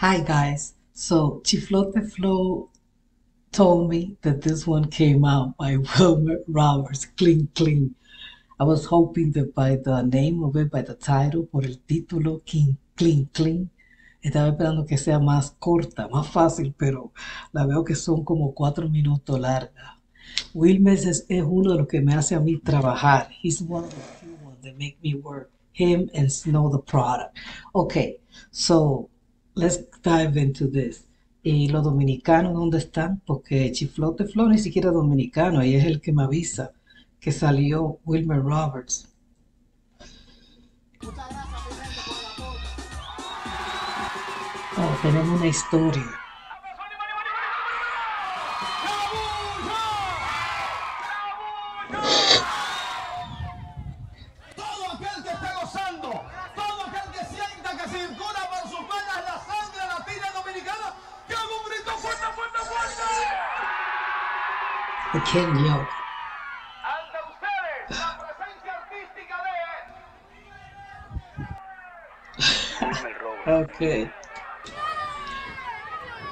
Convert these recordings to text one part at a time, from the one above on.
Hi guys. So Chiflote Flow told me that this one came out by Wilmer Roberts. Clin clin. I was hoping that by the name of it, by the title, por el título, King Clin Clin, estaba esperando que sea más corta, más fácil, pero la veo que son como cuatro minutos largas. Wilmer es, es uno de los que me hace a mí trabajar. He's one of the few ones that make me work. Him and Snow Tha Product. Okay, so let's dive into this. ¿Y los dominicanos dónde están? Porque Chiflote Flow ni siquiera es dominicano y es el que me avisa que salió Wilmer Roberts. Oh, tenemos una historia. The King Yo. Ante ustedes, la presencia artística de Okay.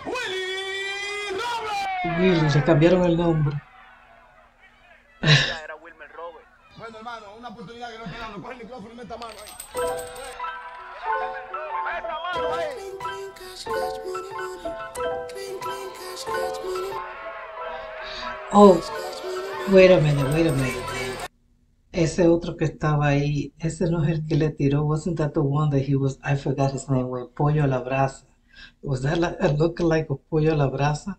Willy Robles. Willy, le cambiaron el nombre. era Wilmer Robert. Bueno, hermano, una oportunidad que no dando. Coge el micrófono y meta mano ahí. Meta mano ahí. Oh, wait a minute, wait a minute. Ese otro que estaba ahí, ese no es el que le tiró. Wasn't that the one that he was, I forgot his name, with Pollo la Brasa? Was that like, a lookalike of Pollo a la Brasa?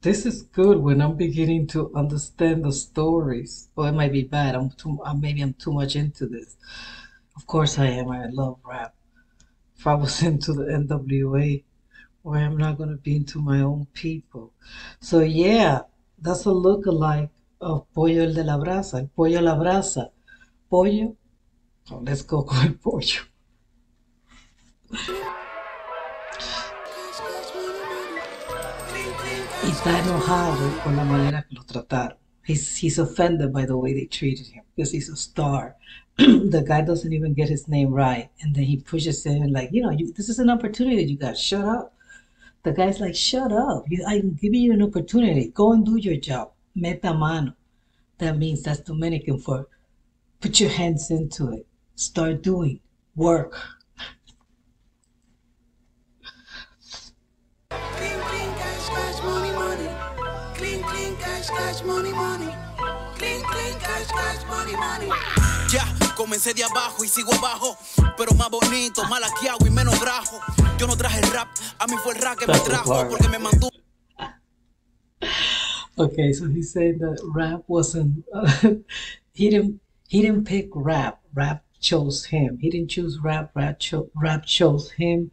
This is good when I'm beginning to understand the stories. Or it might be bad. I'm too, maybe I'm too much into this. Of course I am. I love rap. If I was into the NWA, why I'm not going to be into my own people. So yeah, that's a lookalike of Pollo el de la Brasa, el Pollo la Brasa. Pollo, oh, let's go con el pollo. Y está enojado con la manera que lo trataron. He's, he's offended by the way they treated him because he's a star. the guy doesn't even get his name right. And then he pushes him like, you know, you, this is an opportunity that you got. Shut up. The guy's like, shut up. You, I'm giving you an opportunity. Go and do your job. Meta mano. That means that's Dominican for put your hands into it. Start doing work. Clin, clin, cash, cash, money, money. Clin, clin, cash, cash, money, money. Clin, clin, cash, cash, money, money. Ya, comencé de abajo y sigo abajo, pero más bonito, más laqueado y menos grajo. Yo no traje el rap, a mí fue el rap que me trajo, porque me mantuvo. Okay, so he's saying that rap wasn't he didn't he didn't pick rap. Rap chose him. He didn't choose rap. Rap cho- rap chose him.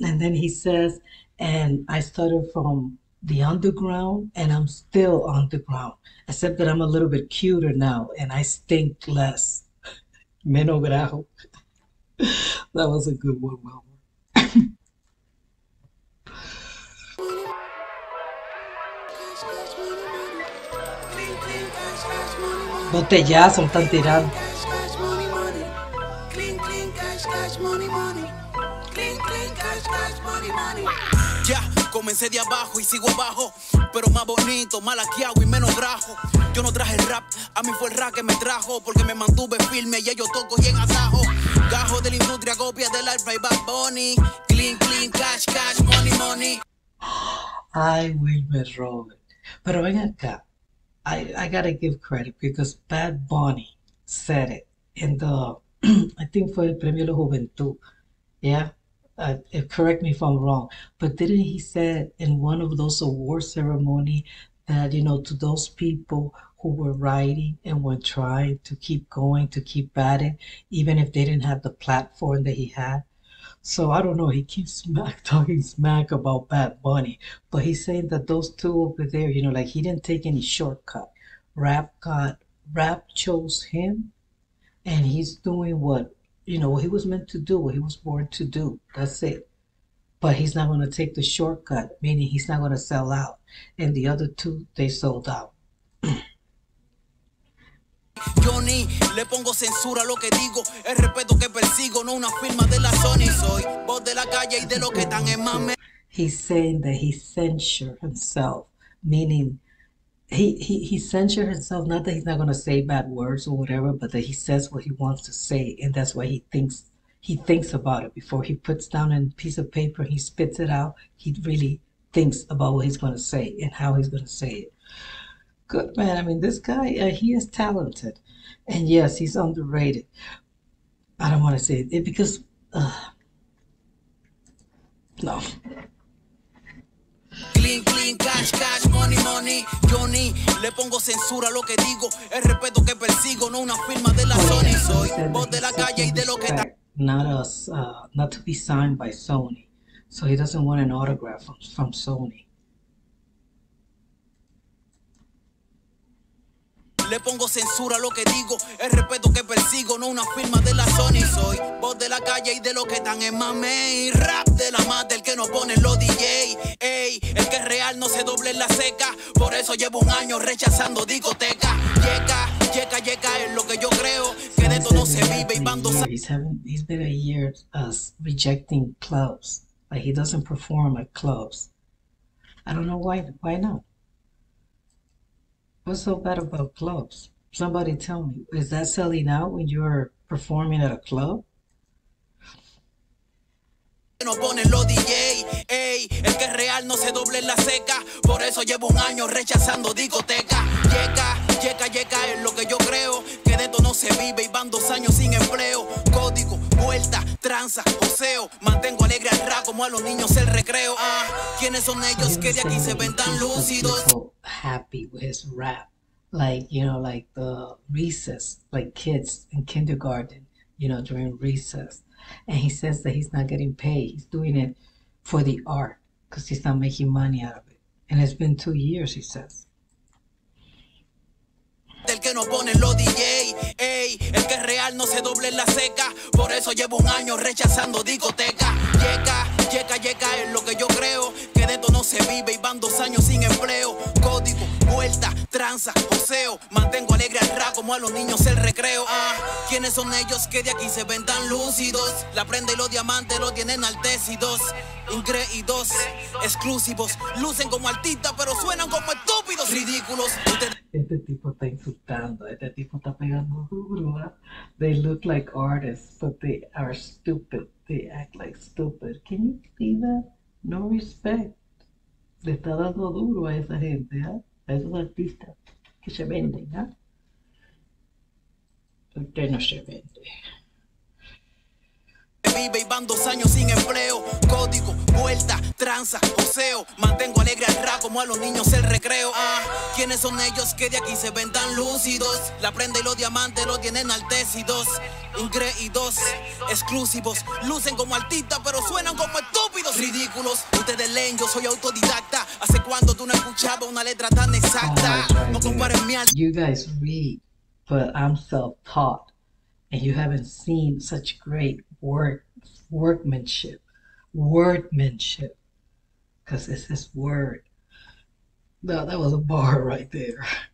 And then he says, and I started from the underground, and I'm still underground, except that I'm a little bit cuter now, and I stink less. Grajo. that was a good one, money. Botellazo están tirando. Clin, clin, cash, cash, money, money. Clin, clin, cash, cash, money, money. Comencé de abajo y sigo abajo, pero más bonito, más laqueado y menos grajo. Yo no traje rap, a mí fue el rap que me trajo, porque me mantuve firme y yo toco y en atajo. Gajo de la industria, copia del Alfa y Bad Bunny. Clean, clean, cash, cash, money, money. I Wilmer Robert. Pero ven acá. I, I gotta give credit because Bad Bunny said it in the, I think fue el premio de la juventud. Yeah? Uh, correct me if I'm wrong. But didn't he said in one of those award ceremony that, you know, to those people who were writing and were trying to keep going, to keep batting, even if they didn't have the platform that he had, so I don't know. He keeps smack talking smack about Bad Bunny, but he's saying that those two over there, you know, like he didn't take any shortcut. Rap got rap chose him, and he's doing what you know what he was meant to do, what he was born to do. That's it. But he's not going to take the shortcut, meaning he's not going to sell out. And the other two, they sold out. Johnny. Le pongo censura a lo que digo, el respeto que persigo, no una firma de la Sony. Soy voz de la calle y de lo que están en mame. He's saying that he censure himself, meaning he, he, he censure himself, not that he's not going to say bad words or whatever, but that he says what he wants to say. And that's why he thinks, he thinks about it before he puts down a piece of paper, he spits it out. He really thinks about what he's going to say and how he's going to say it. Good man. I mean, this guy, uh, he is talented. And yes, he's underrated. I don't want to say it because, uh, no. Clin, clin, money, money. Johnny, le pongo censura a lo que digo, el respeto que persigo, no una firma de la Sony. Soy Said voz that de la he's calle y seeking de lo que está. respect, not us, uh, not to be signed by Sony. So he doesn't want an autograph from, from Sony. Le pongo censura a lo que digo, el respeto que persigo, no una firma de la Sony. Soy voz de la calle y de lo que están en mame. Rap de la más del que no ponen los DJ. Ey, el que es real no se doble en la seca. Por eso llevo un año rechazando discoteca. Llega, llega, llega es lo que yo creo. Que de esto no se vive y van dos He's having, he's been a year rejecting clubs. Like he doesn't perform at clubs. I don't know why. Why not? What's so bad about clubs? Somebody tell me. Is that selling out when you're performing at a club? es en eso un año es. Vuelta, tranza. Mantengo alegre al como a los niños el recreo. Ah, ¿quiénes son ellos que de aquí se ven tan lúcidos? happy with his rap. Like, you know, like the recess, like kids in kindergarten, you know, during recess. And he says that he's not getting paid. He's doing it for the art because he's not making money out of it. And it's been two years, he says. Ey, el que es real no se doble en la seca. Por eso llevo un año rechazando discoteca. Llega, llega, llega es lo que yo creo. Que de esto no se vive y van dos años sin empleo. Código, vuelta, tranza, joseo. Mantengo alegre al rap como a los niños el recreo. Ah, ¿quiénes son ellos que de aquí se ven tan lúcidos? La prenda y los diamantes los tienen altecidos. Ingreídos, exclusivos. Lucen como artistas, pero suenan como estúpidos, ridículos. Este tipo está insultando. Este tipo está pegando duro. ¿ah? They look like artists, but they are stupid. They act like stupid. Can you see that? No respect. Le está dando duro a esa gente, ¿ah? a esos artistas que se venden. ¿ah? Usted no se vende. vive y van dos años sin empleo. Código, vuelta, tranza, joseo. Mantengo alegre al rap como a los niños el recreo. Ah, ¿quiénes son ellos que de aquí se ven tan lúcidos? La prenda y los diamantes los tienen altecidos. Ingreídos, exclusivos. Lucen como artistas, pero suenan como estúpidos, ridículos. Ustedes leen, yo soy autodidacta. ¿Hace cuánto tú no escuchabas una letra tan exacta? Oh, No compares mi. You guys read, but I'm self-taught, and you haven't seen such great work, workmanship, wordmanship, because it's this word. No, that was a bar right there.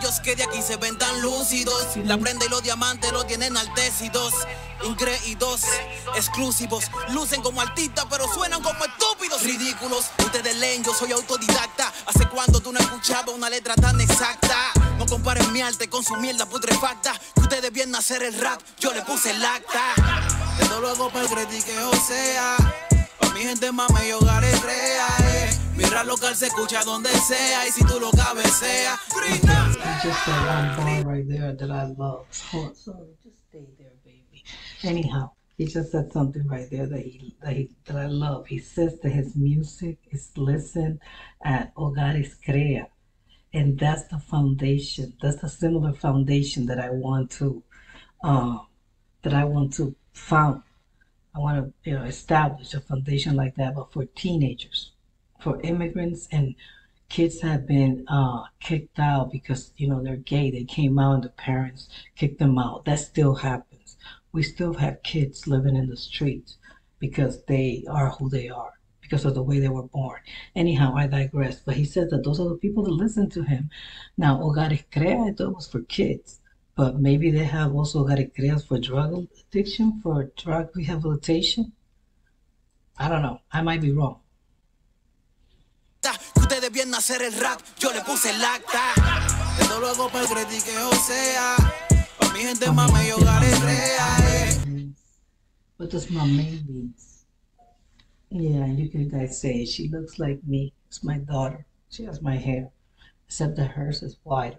Ellos que de aquí se ven tan lúcidos. La prenda y los diamantes los tienen altecidos. Ingreídos, exclusivos. Lucen como artistas, pero suenan como estúpidos, ridículos. Ustedes leen, yo soy autodidacta. ¿Hace cuánto tú no escuchabas una letra tan exacta? No comparen mi arte con su mierda putrefacta. Que ustedes vienen a hacer el rap, yo le puse el acta. Esto luego para el critique, o sea. Pa' mi gente mame y hogares crea, eh. Mi rap local se escucha donde sea. Y si tú lo cabeceas, grita. He just said one bar right there that I love. Oh, sorry, just stay there, baby. Anyhow, he just said something right there that he that he that I love. He says that his music is listened at Hogares Crea, and that's the foundation. That's the similar foundation that I want to, um, that I want to found. I want to, you know, establish a foundation like that, but for teenagers, for immigrants and kids have been uh, kicked out because you know they're gay. They came out and the parents kicked them out. That still happens. We still have kids living in the streets because they are who they are. because of the way they were born. Anyhow, I digress. But he said that those are the people that listen to him. Now, Hogares Crea, I thought was for kids, but maybe they have also Hogares Creas for drug addiction, for drug rehabilitation. I don't know. I might be wrong. Ustedes a hacer el rap, yo le puse el acta. Esto luego para el critique o sea. Pa' mi gente mame y hogares rea. What does my name means? Yeah, you can guys say she looks like me. It's my daughter. She has my hair, except that hers is wider.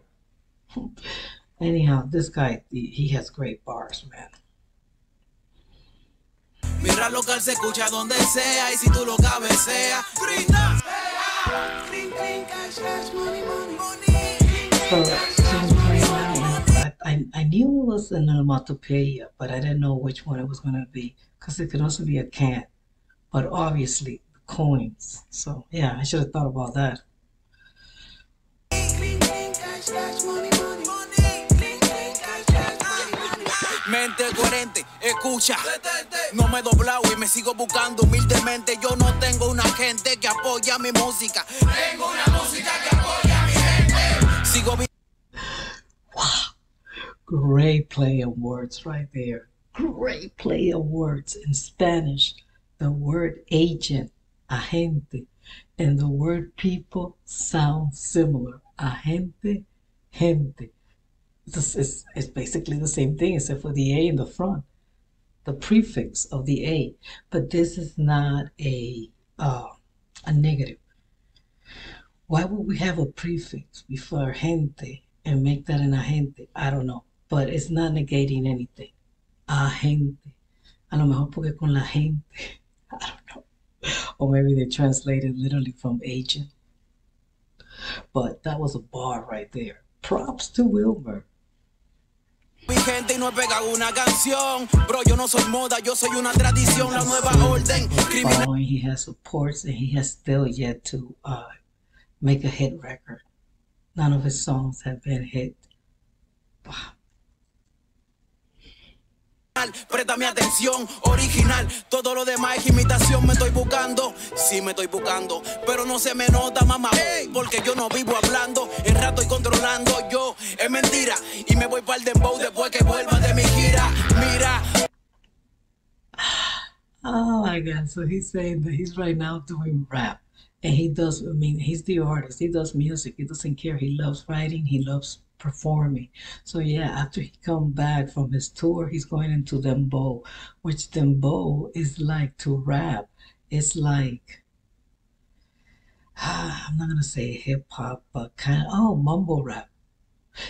Anyhow, this guy, he has great bars, man. Mi rap local se escucha donde sea y si tú lo cabeceas, brinda. So, I knew it was an onomatopoeia, but I didn't know which one it was going to be because it could also be a can, but obviously coins. So, yeah, I should have thought about that. Mente coherente, escucha. No me he doblado y me sigo buscando humildemente. Yo no tengo una gente que apoya mi música. Tengo una música que apoya mi gente. Sigo vi- Great play of words right there. Great play of words in Spanish. The word agent, agente, and the word people sound similar. Agente, gente. It's, it's, it's basically the same thing except for the A in the front, the prefix of the A. But this is not a uh, a negative. Why would we have a prefix before gente and make that an agente? I don't know, but it's not negating anything. Agente. A lo mejor porque con la gente. I don't know. Or maybe they translated literally from agent. But that was a bar right there. Props to Wilmer. Mi gente y no he pegado una canción. Bro, yo no soy moda, yo soy una tradición, la nueva orden. Criminal. He has supports, and he has still yet to uh, make a hit record. None of his songs have been hit. Wow. Préstame atención, original. Todo lo demás es imitación. Me estoy buscando, sí me estoy buscando. Pero no se me nota, mamá. Porque yo no vivo hablando. El rato y controlando yo. Es mentira. Y me voy para el dembow después que vuelva de mi gira. Mira. Oh my God. So he's saying that he's right now doing rap. And he does, I mean, he's the artist. He does music. He doesn't care. He loves writing. He loves performing. So yeah, after he come back from his tour, he's going into Dembow, which Dembow is like to rap. It's like, I'm not to say hip hop, but kind of, oh, mumble rap.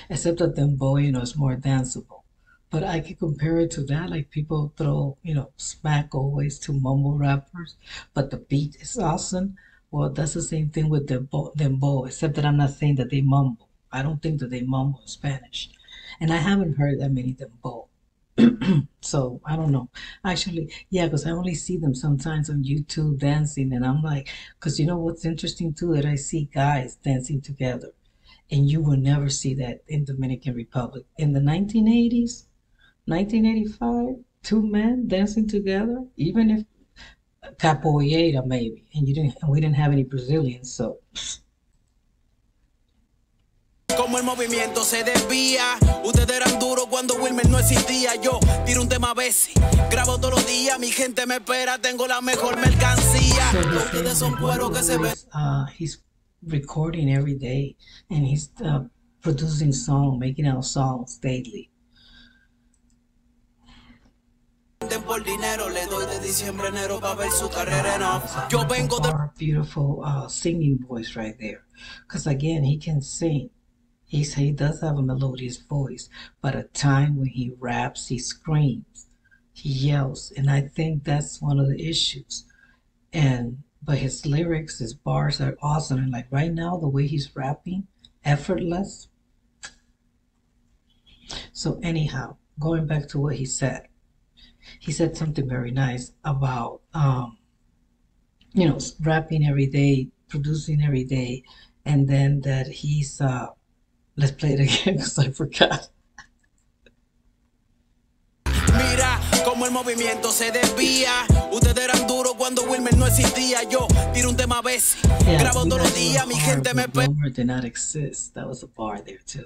Except that Dembow, you know, is more danceable. But I can compare it to that. Like people throw, you know, smack always to mumble rappers, but the beat is awesome. Well, that's the same thing with Dembow, Dembow, except that I'm not saying that they mumble. I don't think that they mumble Spanish. And I haven't heard that many Dembow. so I don't know. Actually, yeah, because I only see them sometimes on YouTube dancing, and I'm like, because you know what's interesting too that I see guys dancing together, and you will never see that in Dominican Republic in the 1980s, 1985, two men dancing together, even if capoeira maybe, and you didn't, and we didn't have any Brazilians, so Como el movimiento se desvía. Ustedes eran duros cuando Wilmer no existía. Yo tiro un tema a veces. Grabo todos los días. Mi gente me espera. Tengo la mejor mercancía. Ustedes son cueros que se ven. he's, uh, he's recording every day and he's uh, producing songs, making out songs daily. por dinero. Le doy de diciembre enero para ver su carrera en off. Yo vengo de beautiful uh, singing voice right there. Because again, he can sing. He's, he does have a melodious voice, but at time when he raps, he screams, he yells, and I think that's one of the issues. And but his lyrics, his bars are awesome. And like right now, the way he's rapping, effortless. So anyhow, going back to what he said, he said something very nice about um, you know, rapping every day, producing every day, and then that he's uh let's play it again because I forgot. Mira, como el movimiento se desvía. Ustedes eran duros cuando Wilmer no existía. Yo tiro un tema a veces, Yeah, grabo todos los días, mi gente me Wilmer did not exist. That was a bar there too.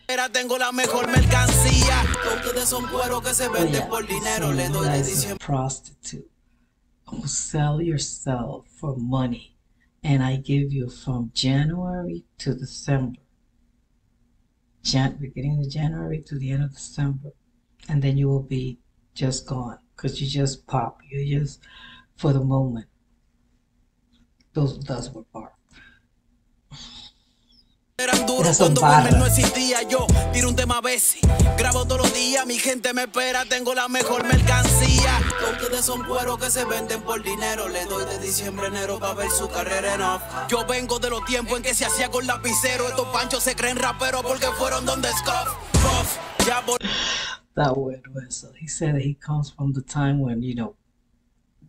espera. Tengo la mejor mercancía. Ustedes son cueros que se yeah, por dinero. Le doy de diciembre. prostitute. Oh, sell yourself for money, and I give you from January to December. Jan- beginning of January to the end of December, and then you will be just gone because you just pop. You just for the moment. Those those were bar. Eran duros cuando no existía. Yo tiro un tema a veces, grabo todos los días, mi gente me espera. Tengo la mejor mercancía. Ustedes son cueros que se venden por dinero. Le doy de diciembre a enero para ver su carrera en off. Yo vengo de los tiempos en que se hacía con lapicero. Estos panchos se creen raperos porque fueron donde Scuff. Puff, ya vol- that word was so he said that he comes from the time when you know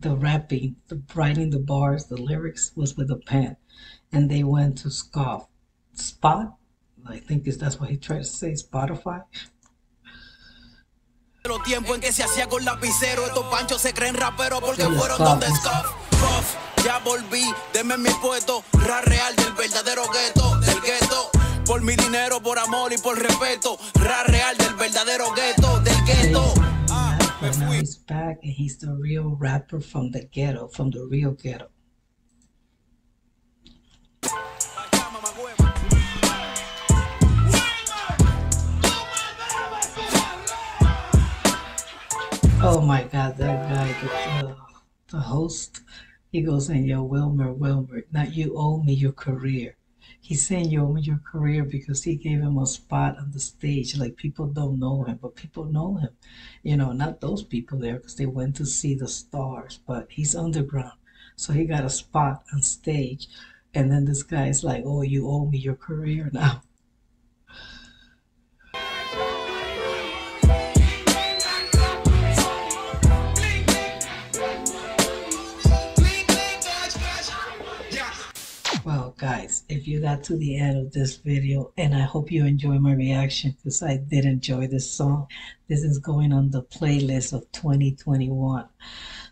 the rapping the writing the bars the lyrics was with a pen and they went to scoff spot i think is that's what he tried to say spotify tiempos en que se hacía con lapicero. Estos panchos se creen raperos porque fueron donde. Puff, ya volví, deme mi puesto. Ra real del verdadero gueto, del gueto. Por mi dinero, por amor y por respeto. Ra real del verdadero gueto, del gueto. Ah, me fui. he's back and he's the real rapper from the ghetto from the real ghetto oh my god that guy the, the, uh, the host he goes in yo wilmer wilmer now you owe me your career. He's saying you owe me your career because he gave him a spot on the stage. Like people don't know him but people know him. You know not those people there because they went to see the stars but he's underground. So he got a spot on stage and then this guy's like oh you owe me your career now if you got to the end of this video, and I hope you enjoy my reaction because I did enjoy this song. This is going on the playlist of 2021.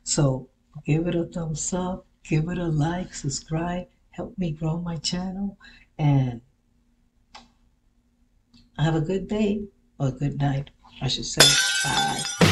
So give it a thumbs up, give it a like, subscribe, help me grow my channel, and have a good day or good night, I should say. Bye.